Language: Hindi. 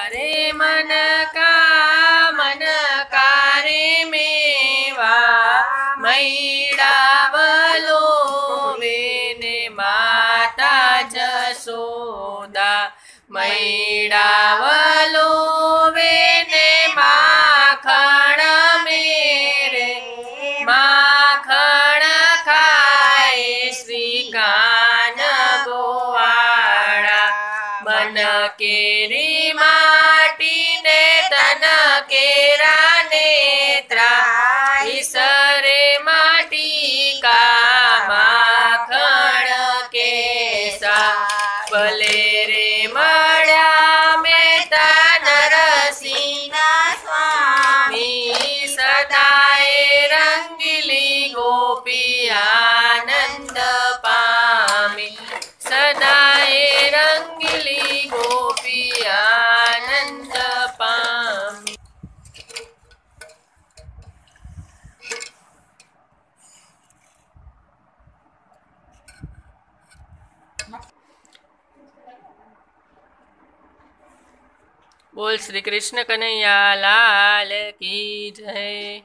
रे मन का, मन कारे मेवा, मैडा बलो मेने माता जसोदा मैरा बलो वेने माखण मेरे, माखण खाए श्री कान गोवाड़ा। मन के रे मा volere. बोल श्री कृष्ण कन्हैया लाल की जय।